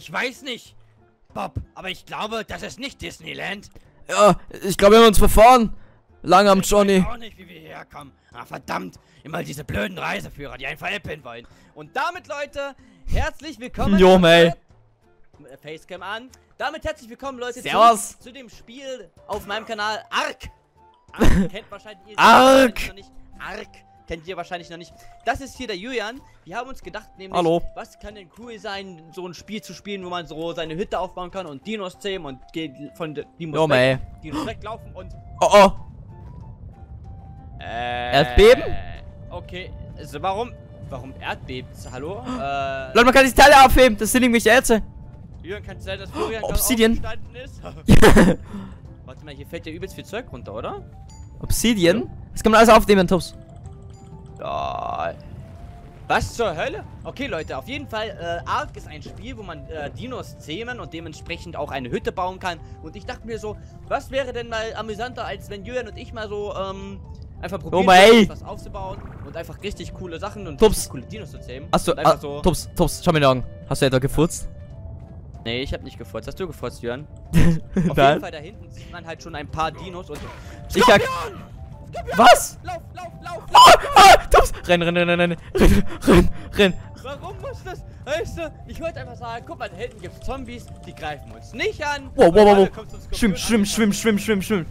Ich weiß nicht, Bob, aber ich glaube, das ist nicht Disneyland. Ja, ich glaube, wir haben uns verfahren. Langsam, Johnny. Ich weiß auch nicht, wie wir hierher kommen. Ah, verdammt. Immer diese blöden Reiseführer, die einen veräppeln wollen. Und damit, Leute, herzlich willkommen. Jo. Äh, Facecam an. Damit herzlich willkommen, Leute, Servus. Zu, zu dem Spiel auf meinem Kanal Ark. Ark kennt wahrscheinlich ihr Ark. noch nicht. Ark kennt ihr wahrscheinlich noch nicht. Das ist hier der Julian. Wir haben uns gedacht, nämlich, Hallo. was kann denn cool sein, so ein Spiel zu spielen, wo man so seine Hütte aufbauen kann und Dinos zähmen und geht von Dinos Jo, weg, mei. Dinos weglaufen und Oh, oh. äh, Erdbeben? Okay, also warum? Warum Erdbeben? Hallo? Äh, Leute, man kann die Teile aufheben. Das sind irgendwelche Ärzte. Jürgen, kann es sein, dass Florian Obsidian. ist? Warte mal, hier fällt ja übelst viel Zeug runter, oder? Obsidian? Das kann man alles aufnehmen, Tops. Ja. Was zur Hölle? Okay, Leute, auf jeden Fall, äh, Ark ist ein Spiel, wo man äh, Dinos zähmen und dementsprechend auch eine Hütte bauen kann. Und ich dachte mir so, was wäre denn mal amüsanter, als wenn Julian und ich mal so, ähm, einfach probieren, würden, was aufzubauen und einfach richtig coole Sachen und Tups. coole Dinos zu zähmen. Achso, ah, so. Tops, Tops, schau mir die Augen. Hast du etwa gefurzt? Nee, ich hab nicht gefurzt. Hast du gefurzt, Jürgen? Auf jeden. Fall da hinten sieht man halt schon ein paar Dinos und. Ich Skorpion! Skorpion! Was? Lauf, lauf, lauf! Ah, ah, Tops! Renn, renn, renn, renn, renn, renn, renn, renn. Warum muss das? Weißt du, ich wollte einfach sagen, guck mal, da hinten gibt's Zombies, die greifen uns nicht an. Wow, wow, wow, wow. Schwimm, schwimm, schwimm, schwimm, schwimm, schwimm.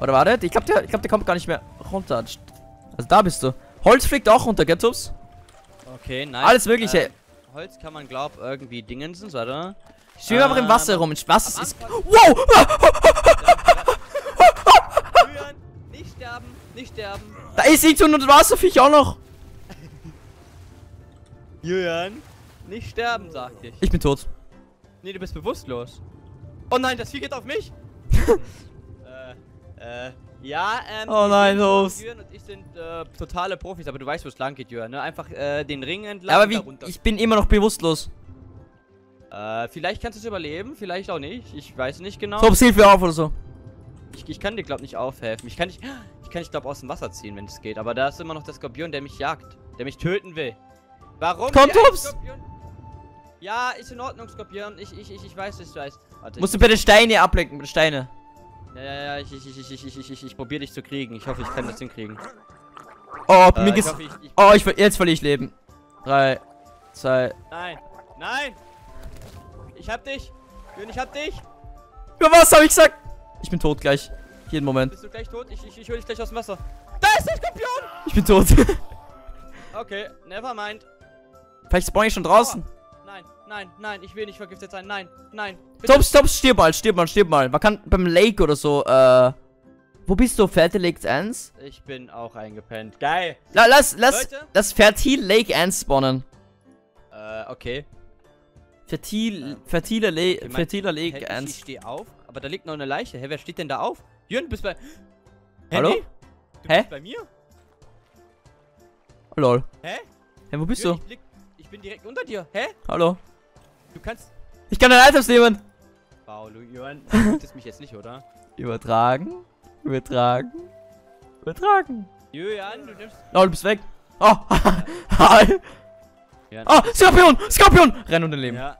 Oder warte, ich glaube, der, ich glaub, der kommt gar nicht mehr runter. Also da bist du. Holz fliegt auch runter, gell, Tops? Okay, nice. Alles Mögliche. Ähm, Holz kann man, glaub, irgendwie dingensen, oder? Ich schwimme einfach im Wasser Ähm, rum. Was am ist. Wow! Nicht sterben. Da ist irgend so ein Wasserviech auch noch. Julian, nicht sterben, sagte ich. Ich bin tot. Nee, du bist bewusstlos. Oh nein, das Vieh geht auf mich. äh, äh, ja, ähm. Oh nein, los. Jürgen und ich sind äh, totale Profis, aber du weißt, wo es lang geht, Jürgen, ne? Einfach äh, den Ring entlang Aber wie? Ich bin immer noch bewusstlos. Äh, vielleicht kannst du es überleben, vielleicht auch nicht. Ich weiß nicht genau. Tops, hilf mir auf oder so. Ich, ich kann dir, glaub nicht aufhelfen. Ich kann dich, ich kann dich, glaub aus dem Wasser ziehen, wenn es geht. Aber da ist immer noch der Skorpion, der mich jagt. Der mich töten will. Warum? Komm, wie ein Tops! Skorpion? Ja, ist in Ordnung, Skorpion. Ich, ich, ich, ich weiß, ich weiß. Warte, Musst du den Steine ablenken, den Steine. Ja, ja, ja, ich, ich, ich, ich, ich, ich, ich, ich, ich probiere dich zu kriegen. Ich hoffe, ich kann das hinkriegen. Oh, Äh, mir ich geht's. hoffe, ich, ich, Oh, ich, jetzt verliere ich Leben. Drei, zwei. nein, nein! Ich hab dich! Jürgen, ich hab dich! Über was habe ich gesagt? Ich bin tot gleich. Jeden Moment. Bist du gleich tot? Ich, ich, ich hol dich gleich aus dem Wasser. Da ist der Skorpion! Ich bin tot. Okay, never mind. Vielleicht spawn ich schon draußen. Nein, nein, nein, ich will nicht vergiftet sein. Nein, nein. bitte. Tops, Tops, stirb mal, stirb mal, stirb mal. Man kann beim Lake oder so, äh. Wo bist du? Fertile Lake 1? Ich bin auch eingepennt. Geil. La, lass, lass, Leute? lass Fertile Lake 1 spawnen. Äh, okay. Fertil, Ähm, fertile Le fertiler Lake 1. ich steh auf, aber da liegt noch eine Leiche. Hä, wer steht denn da auf? Jürgen, du bist bei... Hä, Hallo? nee? Du Hä? bist bei mir? Lol. Hä? Hey, wo bist Jürgen, du? ich, blick, ich bin direkt unter dir. Hä? Hallo. Du kannst... Ich kann deine Items nehmen. Paolo, Jürgen, du mich jetzt nicht, oder? Übertragen. Übertragen. Übertragen. Jürgen, du nimmst... Oh, du bist weg. Oh, hi. Jürgen. Oh, Skorpion, Skorpion. Renn unter Leben. Ja,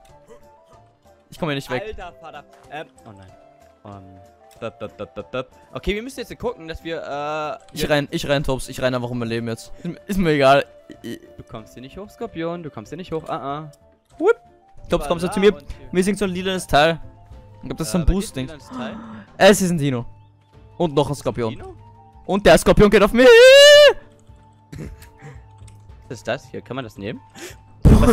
Ich komme hier nicht weg. alter Vater. Ähm, oh nein. Bup, bup, bup, bup. Okay, wir müssen jetzt gucken, dass wir, äh... Ich renn, ich renn, Tops. Ich renn einfach um mein Leben jetzt. Ist, mir- ist mir egal. Du kommst hier nicht hoch, Skorpion. Du kommst hier nicht hoch. Ah, ah. Tops, kommst du zu mir? Wir sind so ein lilanes Teil. Ich glaube, das ist so ein Boost-Ding. Es ist ein Dino. Und noch ein Skorpion. Und der Skorpion geht auf mich. Was ist das? Hier, kann man das nehmen?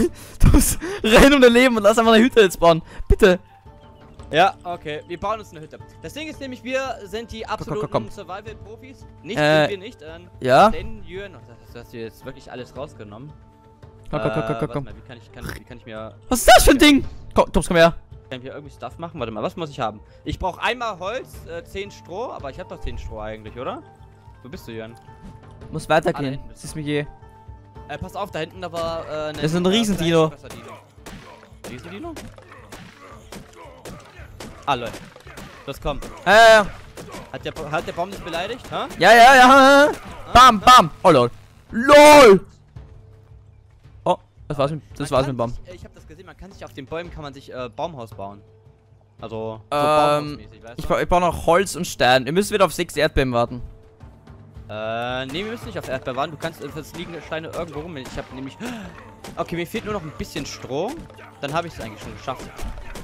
Tops, renn um dein Leben und lass einfach eine Hütte jetzt bauen. Bitte. Ja, okay. Wir bauen uns eine Hütte. Das Ding ist nämlich, wir sind die absoluten. Survival-Profis. Nicht Äh, wir nicht. Ähm, Ja? denn Jürgen, oh, das, hast du jetzt wirklich alles rausgenommen. Komm, komm, komm, komm, Äh, komm, komm. Mal, wie kann ich, kann, wie kann ich mir, Was ist das für ein Ding? Komm, Tops, komm her. kann ich hier irgendwie Stuff machen? Warte mal, was muss ich haben? Ich brauche einmal Holz, äh, 10 Stroh, aber ich habe doch 10 Stroh eigentlich, oder? Wo bist du, Jürgen? Muss Ah, weitergehen. Das ist mir je. Äh, pass auf, da hinten da war, äh, Das ist ein Riesendino. Riesendino? Ah, Leute. Das kommt. Ja. Hat der, hat der Baum dich beleidigt? Hä? Ja, ja, ja. Bam, bam. Oh, lol. LOL. Oh. Das war's mit, das war's mit Baum. Sich, ich habe das gesehen, man kann sich auf den Bäumen kann man sich äh, Baumhaus bauen. Also, so ähm, weißt du? ich, ba ich baue noch Holz und Stein. Wir müssen wieder auf sechs Erdbeeren warten. Äh, nee, wir müssen nicht auf Erdbeeren warten. Du kannst äh, das liegende Steine irgendwo rum. Ich habe nämlich... Okay, mir fehlt nur noch ein bisschen Strom. Dann habe ich es eigentlich schon geschafft.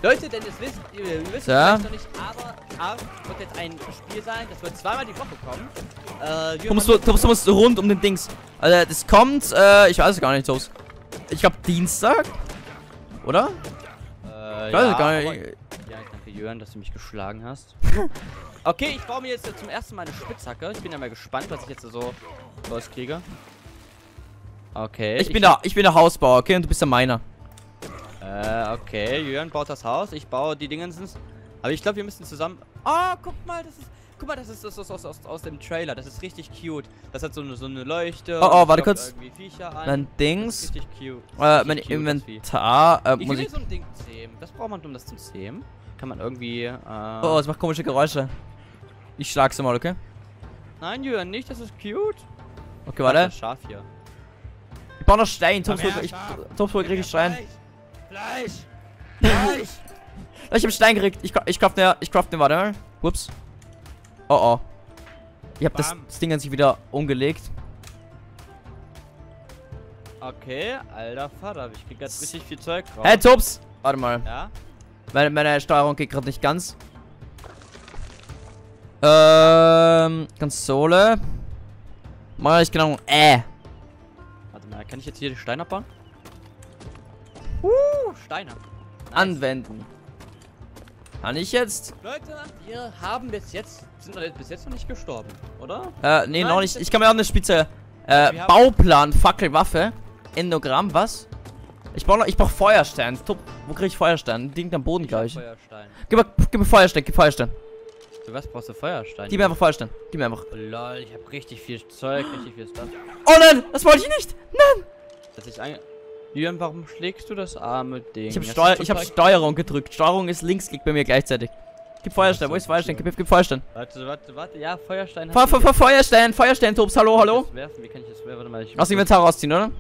Leute, denn es wisst, ihr wisst ja. vielleicht noch nicht, aber Ark wird jetzt ein Spiel sein, das wird zweimal die Woche kommen. Äh, du, musst, du, du musst rund um den Dings. Also, das kommt, äh, ich weiß es gar nicht so. Ich glaube Dienstag? Oder? Äh, ich weiß ja, gar nicht. Ja, danke Jörn, dass du mich geschlagen hast. okay, ich baue mir jetzt zum ersten Mal eine Spitzhacke. Ich bin ja mal gespannt, was ich jetzt so rauskriege. Okay. Ich, ich bin der, ich bin der Hausbauer, okay? Und du bist der Miner. Äh, okay. Jörn baut das Haus. Ich baue die Dingensens. Aber ich glaube, wir müssen zusammen... Oh, guck mal, das ist... Guck mal, das ist das aus, aus, aus, aus dem Trailer. Das ist richtig cute. Das hat so eine, so eine Leuchte. Oh, oh, warte kurz. Mein Dings. richtig cute. Äh, mein Inventar. Äh, ich muss ich... so ein Ding zähmen. Das braucht man, um das zu zähmen. Kann man irgendwie, äh... Oh, es macht komische Geräusche. Ich schlag's mal, okay? Nein, Jürgen, nicht. Das ist cute. Okay, warte. Das Schaf hier. Ich brauche noch Stein. Topsburg krieg ich Stein. Fleisch! Fleisch! ich hab Stein gekriegt. Ich, ich craft ne, ich craft ne, warte mal. Ups. Oh oh. Ich hab das, das Ding an sich wieder umgelegt. Okay, alter Vater, ich krieg jetzt richtig viel Zeug raus. Hey, Tups! Warte mal. Ja? Meine, meine Steuerung geht gerade nicht ganz. Ähm, Konsole. Mach ich genau. Äh. Warte mal, kann ich jetzt hier den Stein abbauen? Uh, Steine. Nice. Anwenden. Kann ich jetzt? Leute, wir haben bis jetzt, sind wir bis jetzt noch nicht gestorben, oder? Äh, nee, Nein, noch nicht. Ich kann mir auch eine Spitze. Äh, Bauplan, Fackel, Waffe. Endogramm, was? Ich brauche ich brauch Feuerstein. Top. Wo krieg ich Feuerstein? Ding am Boden, glaube ich. Feuerstein. Gib mir, gib mir Feuerstein, gib Feuerstein. Für was brauchst du Feuerstein? Gib mir einfach Feuerstein. Gib mir einfach. Oh, lol, ich habe richtig viel Zeug, richtig viel Stuff. Oh nein, das wollte ich nicht. Nein. Das ist ein Jürgen, warum schlägst du das arme Ding? Ich habe ich hab Steuerung gedrückt. Steuerung ist Linksklick bei mir gleichzeitig. Gib Feuerstein, wo ist Feuerstein? Gib, gib Feuerstein. Warte, warte, warte. Ja, Feuerstein. Fe Fe Fe Feuerstein, Feuerstein, Tops, hallo, hallo. Werfen? Wie kann ich das werfen? Warte mal, ich Aus dem Inventar rausziehen, oder?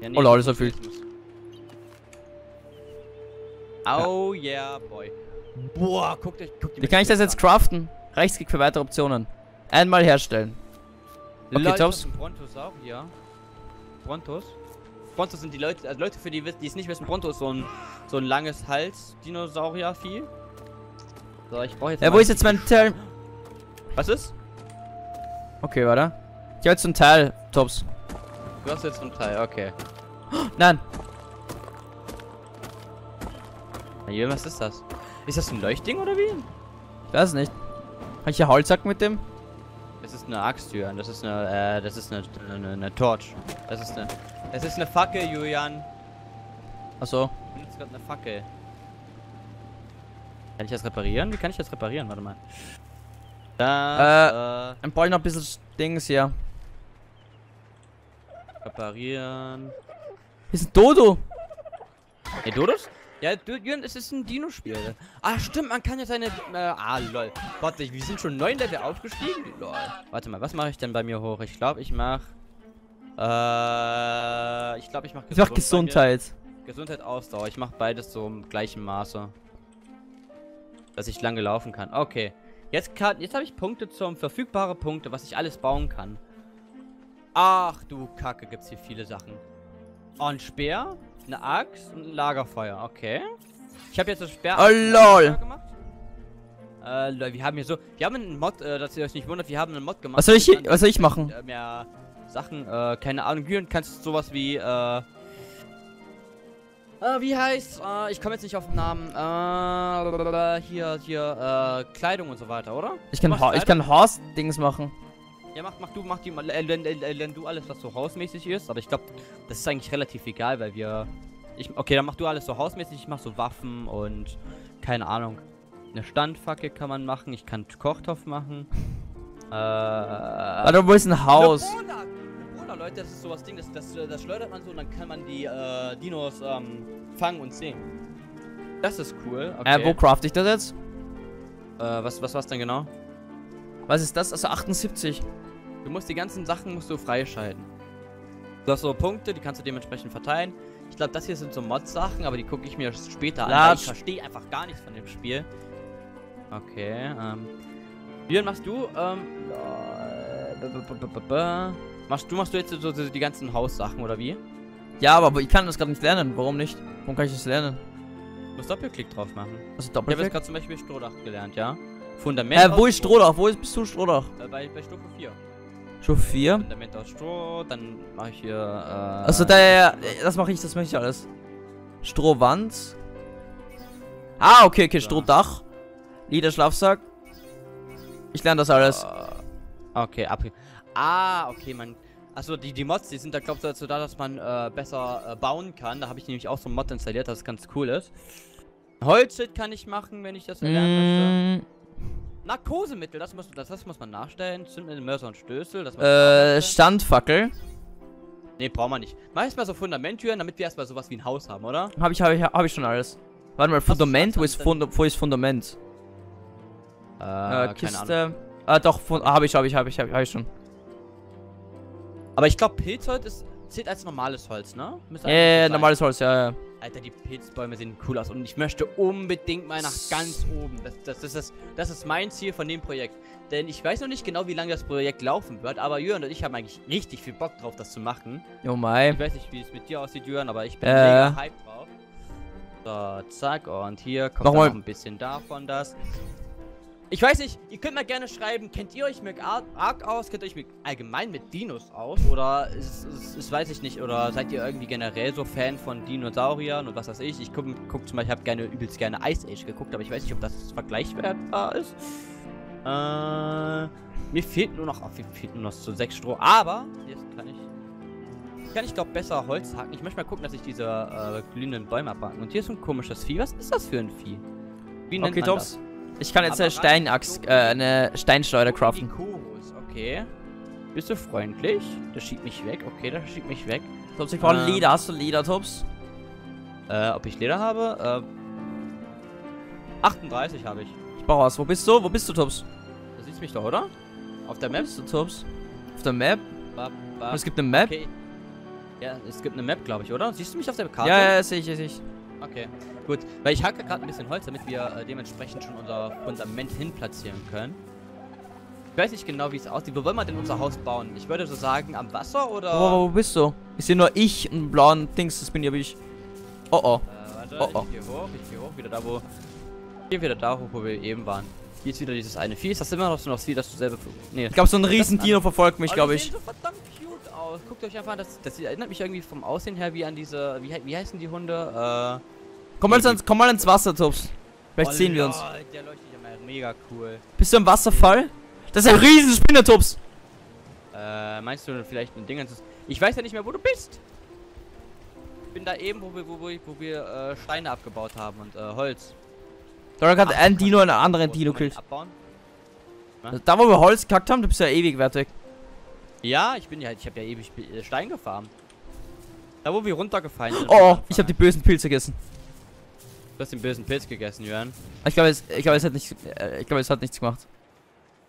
Ja, nee, oh lol, so viel. Oh yeah, boy. Boah, guckt euch, guckt Wie kann ich das jetzt craften? Rechtsklick für weitere Optionen. Einmal herstellen. Okay, Tops. Brontos auch, ja. Brontos? Brontos sind die Leute, also Leute, für die, die es nicht wissen, Bronto ist so ein, so ein langes Hals-Dinosaurier-Vieh. So, ich brauche jetzt. Ja, wo ist jetzt mein Teil? Was ist? Okay, warte. Ich habe jetzt ein Teil, Tops. Du hast jetzt ein Teil, okay. Nein. Hier, was ist das? Ist das ein Leuchtding oder wie? Ich weiß nicht. Kann ich hier Holzhacken mit dem? Das ist eine Axttür. Das ist eine, äh, das ist eine, eine, eine Torch. Das ist eine, es ist eine Fackel, Julian. Achso. Ich benutze gerade eine Fackel. Kann ich das reparieren? Wie kann ich das reparieren? Warte mal. Da, äh, äh. Dann brauche ich noch ein bisschen Dings hier. Reparieren. Hier ist ein Dodo. Hey, Dodos? Ja, Jürgen, es ist ein Dino-Spiel. Ah, stimmt, man kann ja seine... Äh, ah, lol. Warte, wir sind schon neun Level aufgestiegen? Lol. Warte mal, was mache ich denn bei mir hoch? Ich glaube, ich mache... Äh, ich glaube, ich mache Gesundheit. Ich mach Gesundheit. Gesundheit, Ausdauer. Ich mache beides so im gleichen Maße. Dass ich lange laufen kann. Okay. Jetzt, kann, jetzt habe ich Punkte zum verfügbare Punkte, was ich alles bauen kann. Ach du Kacke, gibt's hier viele Sachen. Oh, ein Speer? Eine Axt und ein Lagerfeuer. Okay. Ich habe jetzt das Sperr oh, lol. gemacht. Äh, lol, wir haben hier so... Wir haben einen Mod, äh, dass ihr euch nicht wundert, wir haben einen Mod gemacht. Was soll ich, was soll ich machen? äh, mehr Sachen, äh, keine Ahnung. Hier kannst du sowas wie, äh... Äh, wie heißt, äh, ich komme jetzt nicht auf den Namen, äh, hier, hier, äh, Kleidung und so weiter, oder? Ich kann, ich kann Horst-Dings machen. Ja, mach, mach du, mach die mal, äh, lern, äh, lern du alles, was so hausmäßig ist. Aber ich glaube, das ist eigentlich relativ egal, weil wir... Ich, okay, dann mach du alles so hausmäßig. Ich mach so Waffen und... Keine Ahnung. Eine Standfackel kann man machen. Ich kann Kochtopf machen. Äh... Warte, wo ist ein Haus? Eine Bola, Leute, das ist sowas Ding, das, das, das schleudert man so und dann kann man die äh, Dinos ähm, fangen und sehen. Das ist cool. Okay. Äh, wo craft ich das jetzt? Äh, was, was war's denn genau? Was ist das? Also 78. Du musst die ganzen Sachen musst du freischalten. Du hast so Punkte, die kannst du dementsprechend verteilen. Ich glaube, das hier sind so Mod-Sachen, aber die gucke ich mir später an. Latsch. weil Ich verstehe einfach gar nichts von dem Spiel. Okay, ähm. Jürgen, machst du, ähm. Machst du, machst du jetzt so, die ganzen Haussachen oder wie? Ja, aber ich kann das gerade nicht lernen. Warum nicht? Warum kann ich das lernen? Du musst Doppelklick drauf machen. Also Ich habe jetzt Doppelklick? gerade zum Beispiel Strohdach gelernt, ja? Fundament. Äh, wo ist Strohdach? Wo ist, bist du Strohdach? Äh, bei, bei Stufe 4. Schon 4. Fundament aus Stroh, dann mache ich hier. Äh, Also da, ja, ja, das mache ich, das mache ich alles. Strohwand. Ah, okay, okay. Strohdach. Liederschlafsack. Ich lerne das alles. Äh, okay, ab. Ah, okay, man. Also die, die Mods, die sind da glaube ich dazu da, dass man äh, besser äh, bauen kann. Da habe ich nämlich auch so einen Mod installiert, das ganz cool ist. Holzschnitt kann ich machen, wenn ich das erlernen möchte. Mm, Narkosemittel, das muss, das, das muss man nachstellen. Zündmittel, Mörser und Stößel. Das muss man äh. Standfackel. Nee, brauchen wir nicht. Mach erstmal so Fundamenttüren, damit wir erstmal sowas wie ein Haus haben, oder? Habe ich, habe ich, habe ich schon alles. Warte mal, Fundament, wo ist? Fund wo ist Fundament? Äh, Äh. Kiste. Ah, doch, ah, habe ich, habe ich, habe ich, habe ich, hab ich schon. Aber ich glaube, Pilzholz ist, zählt als normales Holz, ne? Ja, sein. normales Holz, ja, ja. Alter, die Pilzbäume sehen cool aus und ich möchte unbedingt mal nach ganz oben. Das, das, das, ist, das ist mein Ziel von dem Projekt. Denn ich weiß noch nicht genau, wie lange das Projekt laufen wird, aber Jürgen und ich haben eigentlich richtig viel Bock drauf, das zu machen. Jo, mai. Ich weiß nicht, wie es mit dir aussieht, Jürgen, aber ich bin Äh. mega hyped drauf. So, zack, und hier kommt noch ein bisschen davon das. Ich weiß nicht, ihr könnt mal gerne schreiben, kennt ihr euch mit Ark, Ark aus? Kennt ihr euch mit, allgemein mit Dinos aus? Oder ist, ist, ist, weiß ich nicht, oder seid ihr irgendwie generell so Fan von Dinosauriern und was weiß ich? Ich guck, guck zum Beispiel, ich habe gerne, übelst gerne Ice Age geguckt, aber ich weiß nicht, ob das vergleichbar ist. Äh, mir fehlt nur noch, ach, mir fehlt nur noch so sechs Stroh, aber jetzt kann ich kann ich glaube besser Holz hacken. Ich möchte mal gucken, dass ich diese äh, glühenden Bäume abhaken. Und hier ist so ein komisches Vieh. Was ist das für ein Vieh? Wie nennt Okay, man Tops. Ich kann jetzt eine Steinaxt, äh, eine Steinschleuder craften. Okay. Bist du freundlich? Das schiebt mich weg. Okay, das schiebt mich weg. Tops, ich brauche Ähm. Leder. Hast du Leder, Tops? Äh, ob ich Leder habe? Äh, 38 habe ich. Ich brauche was. Wo bist du? Wo bist du, Tops? Du siehst mich doch, oder? Auf der Wo Map? bist du, Tops? Auf der Map? Ba, ba. Es gibt eine Map? Okay. Ja, es gibt eine Map, glaube ich, oder? Siehst du mich auf der Karte? Ja, ja, sehe ich, sehe ich. Okay, gut. Weil ich hacke gerade ein bisschen Holz, damit wir äh, dementsprechend schon unser Fundament hin platzieren können. Ich weiß nicht genau, wie es aussieht. Wo wollen wir denn unser Haus bauen? Ich würde so sagen, am Wasser oder... Wo, wo, bist du? Ich sehe nur ich und einen blauen Dings. Das bin ich, aber ich. Oh, oh. Äh, warte, Oh, oh. ich gehe hoch, ich gehe hoch, wieder da, wo... Ich gehe wieder da hoch, wo wir eben waren. Hier ist wieder dieses eine Vieh. Ist das immer noch so noch Vieh, das du selber... Nee. Ich glaube, so ein riesen Das- Dino verfolgt mich, Oh, glaube ich. so verdammt cute aus. Guckt euch einfach an, das, das erinnert mich irgendwie vom Aussehen her wie an diese... Wie, wie heißen die Hunde? Äh... Komm mal, ins, komm mal ins Wasser, Tops. Vielleicht oh, sehen wir uns. Lord, Der leuchtet ja mal mega cool. Bist du im Wasserfall? Das ist ein riesen Spinner, Tops. Äh, meinst du vielleicht ein Ding? Ich weiß ja nicht mehr, wo du bist. Ich bin da eben, wo wir, wo, wir- wo wir äh, Steine abgebaut haben und äh, Holz. Da hat ein Dino einen anderen wo- Dino killt. Abbauen? Da, wo wir Holz gekackt haben, du bist ja ewig wertig. Ja, ich bin ja, ich habe ja ewig äh, Stein gefarmt. Da, wo wir runtergefallen sind. Oh, ich habe die bösen Pilze gegessen. Du hast den bösen Pilz gegessen, Jörn. Ich glaube, es, ich glaube, es hat nicht, äh, ich glaube, es hat nichts gemacht.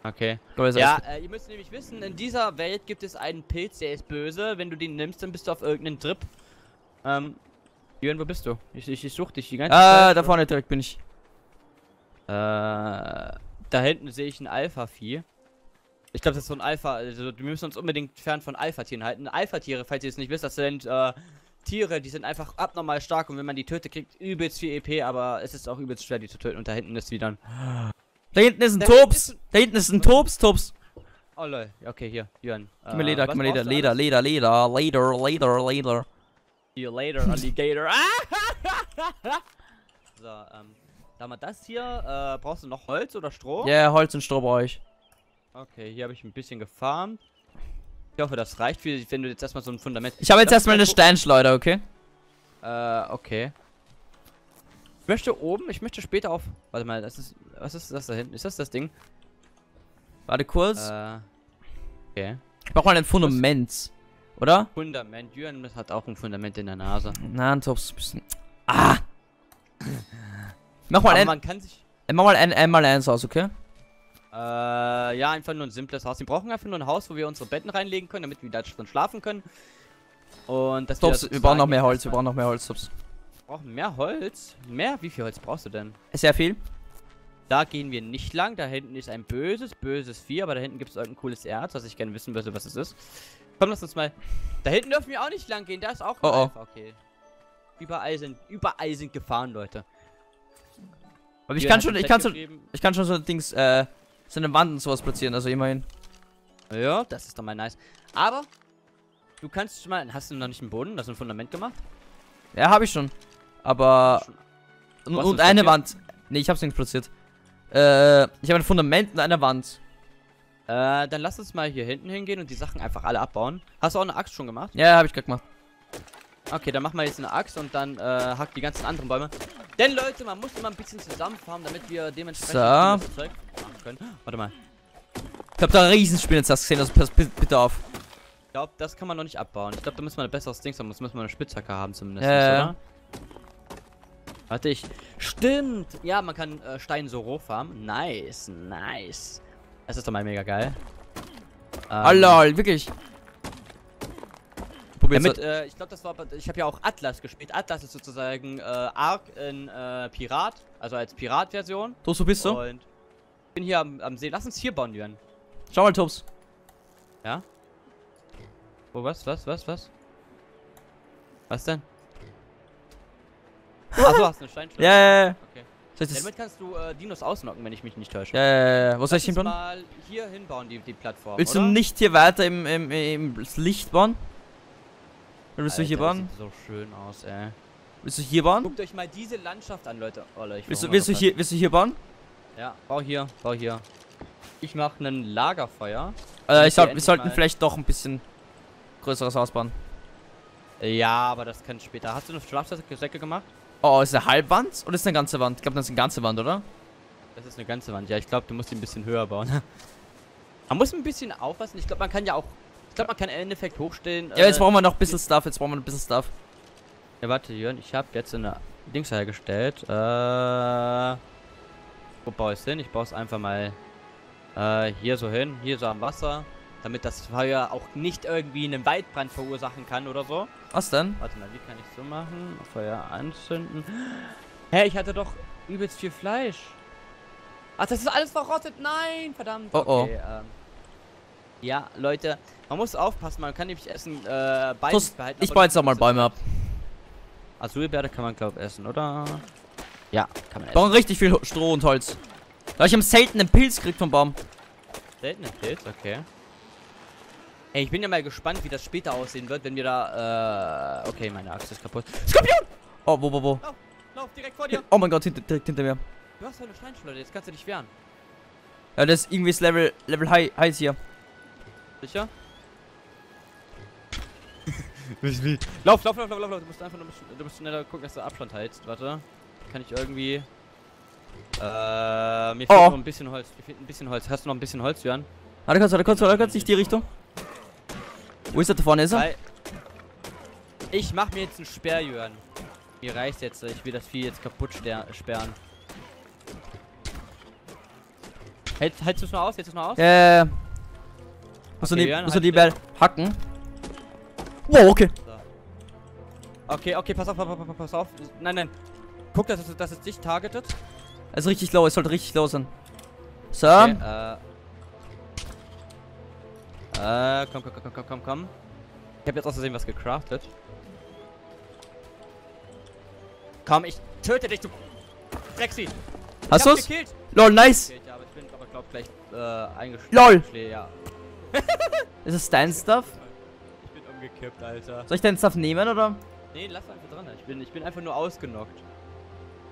Okay. Glaube, Ja, äh, ihr müsst nämlich wissen, in dieser Welt gibt es einen Pilz, der ist böse. Wenn du den nimmst, dann bist du auf irgendeinen Trip. Ähm, Jörn, wo bist du? Ich, ich, ich such dich die ganze Ah, Zeit. da vorne direkt bin ich. Äh, da hinten sehe ich ein Alpha-Vieh. Ich glaube, das ist so ein Alpha. Also, wir müssen uns unbedingt fern von Alpha-Tieren halten. Alpha-Tiere, falls ihr es nicht wisst, das sind äh, Tiere, die sind einfach abnormal stark und wenn man die tötet, kriegt übelst viel EP, aber es ist auch übelst schwer, die zu töten. Und da hinten ist wieder ein. Da hinten ist ein Da Tops. ist Da hinten ist ein Tops, Tops. Oh lol. Okay, hier, Jörn. Gib mir Leder, gib mir Leder, Leder, Leder, Leder, Leder, Leder, Leder. See you later, Alligator. so, ähm. Sag mal, das hier, äh, brauchst du noch Holz oder Stroh? Ja, Holz und Stroh brauche ich. Okay, hier habe ich ein bisschen gefarmt. Ich hoffe, das reicht für, wenn du jetzt erstmal so ein Fundament. Ich habe jetzt erstmal mal eine. Steinschleuder, okay? Äh, okay. Ich möchte oben, ich möchte später auf. Warte mal, das ist. Was ist das da hinten? Ist das das Ding? Warte kurz. Äh. Okay. Ich brauche mal ein Fundament. Oder? Fundament. Jürgen hat auch ein Fundament in der Nase. Tops, ein bisschen. Ah! Mach mal Aber ein, man kann sich. mach mal ein einmal eins aus, okay? Äh, ja, einfach nur ein simples Haus. Wir brauchen einfach nur ein Haus, wo wir unsere Betten reinlegen können, damit wir da drin schlafen können. Und das Stops, wir brauchen noch mehr Holz, wir brauchen noch mehr Holz, Stops. Wir brauchen mehr Holz? Mehr? Wie viel Holz brauchst du denn? Sehr viel. Da gehen wir nicht lang. Da hinten ist ein böses, böses Vieh. Aber da hinten gibt es irgendein cooles Erz, was ich gerne wissen würde, was es ist. Komm, lass uns mal... Da hinten dürfen wir auch nicht lang gehen. Da ist auch oh, oh. Okay. Überall sind, überall sind Gefahren, Leute. Aber ich kann schon, ich kann schon, ich kann schon so Dings, äh, so eine Wand und sowas platzieren, also immerhin. Ja, das ist doch mal nice. Aber, du kannst schon mal, hast du noch nicht einen Boden, das ist ein Fundament gemacht? Ja, habe ich schon. Aber, schon. und, und eine Wand. Nee, ich hab's nicht platziert. Äh, ich habe ein Fundament und eine Wand. Äh, dann lass uns mal hier hinten hingehen und die Sachen einfach alle abbauen. Hast du auch eine Axt schon gemacht? Ja, habe ich gerade gemacht. Okay, dann machen wir jetzt eine Axt und dann äh, hackt die ganzen anderen Bäume. Denn Leute, man muss immer ein bisschen zusammenfahren, damit wir dementsprechend so. Zeug machen können. Warte mal. Ich hab da Riesenspinnenzast gesehen, also pass bitte auf. Ich glaube, das kann man noch nicht abbauen. Ich glaube, da müssen wir ein besseres Ding haben. Das müssen wir eine Spitzhacke haben zumindest, ja. oder? Warte ich. Stimmt! Ja, man kann äh, Stein so roh farmen. Nice, nice. Das ist doch mal mega geil. Ähm, oh lol, wirklich. Probier's mit, äh, ich glaube, das war. Ich habe ja auch Atlas gespielt. Atlas ist sozusagen äh, Ark in äh, Pirat, also als Pirat-Version. Tops, wo bist du? Und bin hier am, am See. Lass uns hier bauen, Jörn. Schau mal, Tops. Ja? Wo, was, was, was, was? Was denn? Achso, hast du eine Steinschleuder? Ja, ja, ja. Okay. Ja, damit kannst du äh, Dinos ausnocken, wenn ich mich nicht täusche. Ja, ja, ja. Wo soll ich hinbauen? mal hier hinbauen, die, die Plattform, Willst oder? du nicht hier weiter im, im, im Licht bauen? Oder willst Alter, du hier bauen? Das sieht so schön aus, ey. Willst du hier bauen? Guckt euch mal diese Landschaft an, Leute. Oh, willst, du, willst, du hier, willst du hier bauen? Ja, bau hier, bau hier. Ich mach ein Lagerfeuer. Äh, ich soll, wir sollten vielleicht doch ein bisschen größeres Haus bauen. Ja, aber das kann später. Hast du eine Schlafsäcke gemacht? Oh, ist eine Halbwand oder ist eine ganze Wand? Ich glaube, das ist eine ganze Wand, oder? Das ist eine ganze Wand. Ja, ich glaube, du musst die ein bisschen höher bauen. man muss ein bisschen aufpassen. Ich glaube, man kann ja auch ich glaube, man kann im Endeffekt hochstellen. Ja, jetzt äh, brauchen wir noch ein bisschen Stuff. Jetzt brauchen wir ein bisschen Stuff. Ja, warte, Jörn. Ich habe jetzt eine Dings hergestellt. Äh. Wo baue ich es hin? Ich baue es einfach mal äh, hier so hin. Hier so am Wasser. Damit das Feuer auch nicht irgendwie einen Waldbrand verursachen kann oder so. Was denn? Warte mal, wie kann ich so machen? Feuer anzünden. Hä, hey, ich hatte doch übelst viel Fleisch. Ach, das ist alles verrottet. Nein, verdammt. Oh oh. Okay, ähm, ja, Leute, man muss aufpassen, man kann nämlich Essen äh, beides behalten. Ich baue jetzt noch mal Bäume ab. Azulbeere kann man, glaube ich, essen, oder? Ja, kann man essen. Brauchen richtig viel Stroh und Holz. Da ich am seltenen Pilz kriegt vom Baum. Seltenen Pilz, okay. Ey, ich bin ja mal gespannt, wie das später aussehen wird, wenn wir da, äh, okay, meine Axt ist kaputt. Skorpion! Oh, wo, wo, wo? Lauf, lauf, direkt vor dir. Oh mein Gott, hinter, direkt hinter mir. Du hast eine Steinschleuder, jetzt kannst du dich wehren. Ja, das ist irgendwie das Level, Level High, High hier. Sicher? lauf, lauf, lauf, lauf, lauf, du musst einfach nur, du musst schneller gucken, dass du Abstand hältst. Warte. Kann ich irgendwie. Äh, mir fehlt oh. noch ein bisschen Holz. Mir fehlt ein bisschen Holz. Hast du noch ein bisschen Holz, Jörn? Warte kurz, warte kurz, warte kurz, nicht die Richtung. Wo ist er? Da vorne ist er? Ich mach mir jetzt einen Sperr, Jörn. Mir reicht jetzt. Ich will das Vieh jetzt kaputt sperren. Hältst, hältst du es noch aus? Hältst du es noch aus? Äh, Musst okay, du die, musst du die Bell hacken? Wow, okay. Okay, okay, pass auf, pass auf, pass auf. Nein, nein. Guck, dass es, dass es dich targetet. Es ist richtig low, es sollte richtig low sein. So. Okay, äh. Äh, komm, komm, komm, komm, komm, komm. Ich habe jetzt aus Versehen was gecraftet. Komm, ich töte dich, du Drexi. Hast du's? Lol, nice. Okay, ja, aber ich bin aber glaub gleich äh, eingeschlafen. LOL. Ja. ist es dein Stuff? Ich bin umgekippt, Alter. Soll ich deinen Stuff nehmen, oder? Nee, lass einfach dran. Ich bin, ich bin einfach nur ausgenockt.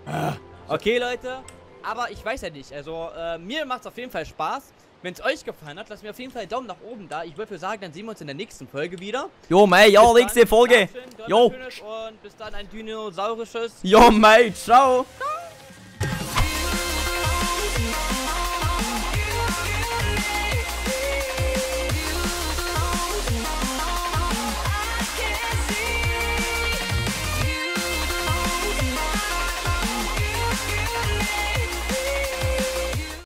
Ah. Okay, Leute. Aber ich weiß ja nicht. Also, äh, mir macht es auf jeden Fall Spaß. Wenn es euch gefallen hat, lasst mir auf jeden Fall einen Daumen nach oben da. Ich würde sagen, dann sehen wir uns in der nächsten Folge wieder. Jo, mei, ja, nächste Folge. Jo. Und bis dann ein dinosaurisches. Jo, mei, ciao. ciao.